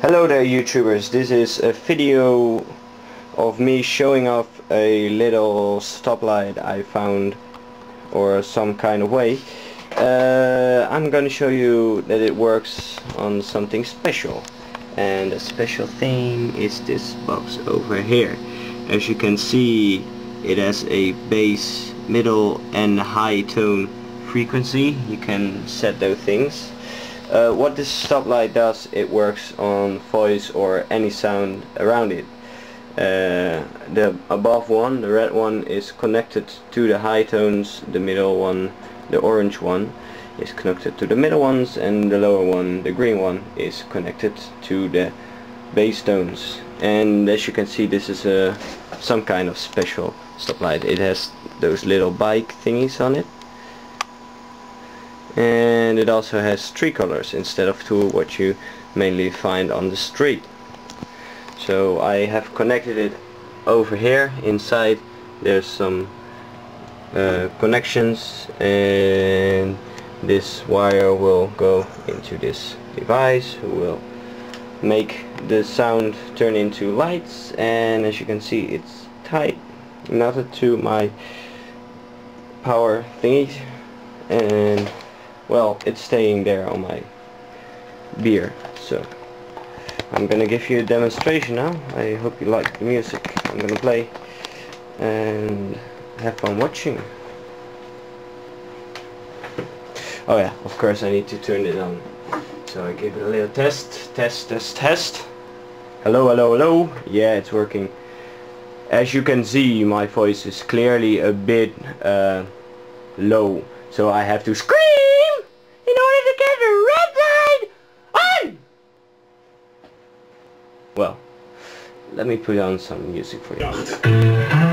Hello there YouTubers, this is a video of me showing off a little stoplight I found or some kind of way. Uh, I'm gonna show you that it works on something special and the special thing is this box over here. As you can see it has a bass, middle and high tone frequency. You can set those things. Uh, what this stoplight does, it works on voice or any sound around it. Uh, the above one, the red one, is connected to the high tones, the middle one, the orange one, is connected to the middle ones, and the lower one, the green one, is connected to the bass tones. And as you can see, this is a some kind of special stoplight. It has those little bike thingies on it and it also has three colors instead of two what you mainly find on the street. So I have connected it over here. Inside there's some uh, connections. And this wire will go into this device. Will make the sound turn into lights. And as you can see it's tight. Knotted to my power thingy. And well it's staying there on my beer so I'm gonna give you a demonstration now. I hope you like the music I'm gonna play and have fun watching. Oh yeah of course I need to turn it on. So I give it a little test test test test. Hello hello hello. Yeah it's working. As you can see my voice is clearly a bit uh, low so I have to scream Well, let me put on some music for you.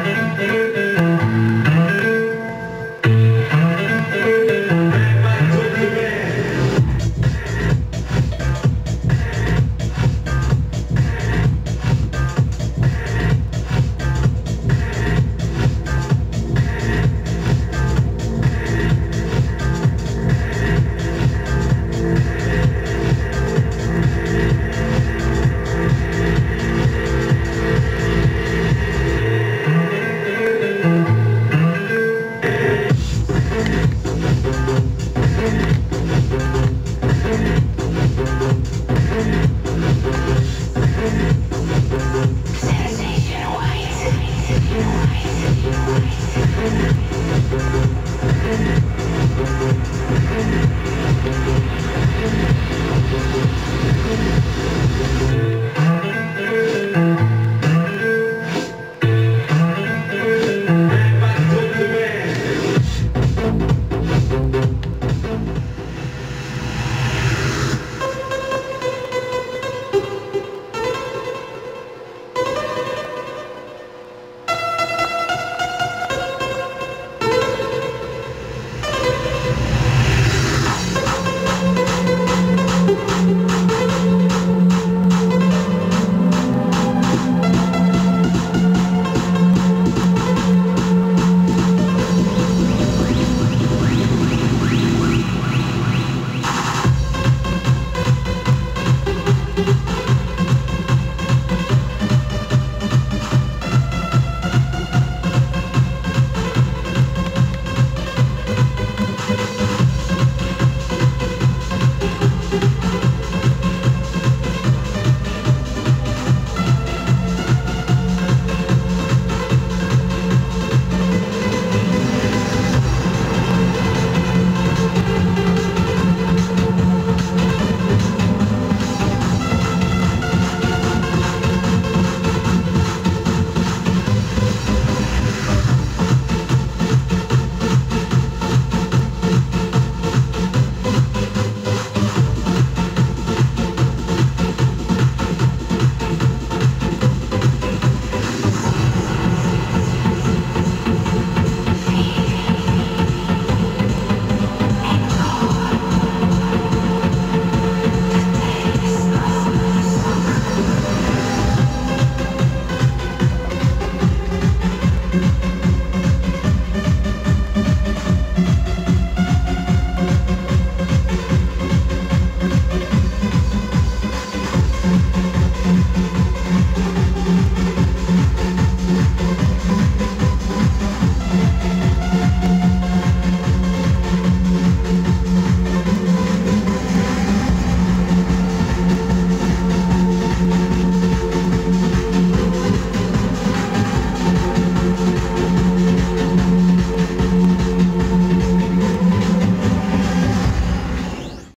Thank you.